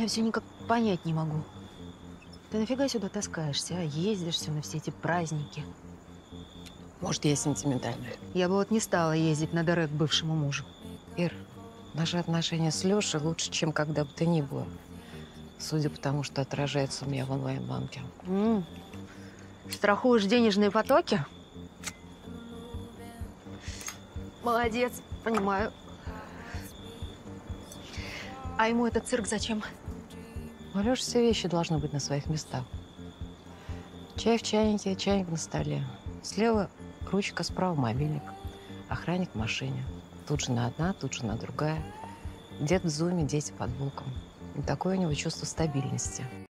Я все никак понять не могу. Ты нафига сюда таскаешься, а? Ездишь все на все эти праздники. Может, я сентиментальная. Я бы вот не стала ездить на дыры к бывшему мужу. Ир, наши отношения с Лешей лучше, чем когда бы то ни было. Судя по тому, что отражается у меня в онлайн-банке. М. Страхуешь денежные потоки? Молодец, понимаю. А ему этот цирк зачем? У Леши все вещи должны быть на своих местах. Чай в чайнике, чайник на столе. Слева ручка, справа мобильник. Охранник в машине. Тут же на одна, тут же на другая. Дед в зуме, дети под боком. И такое у него чувство стабильности.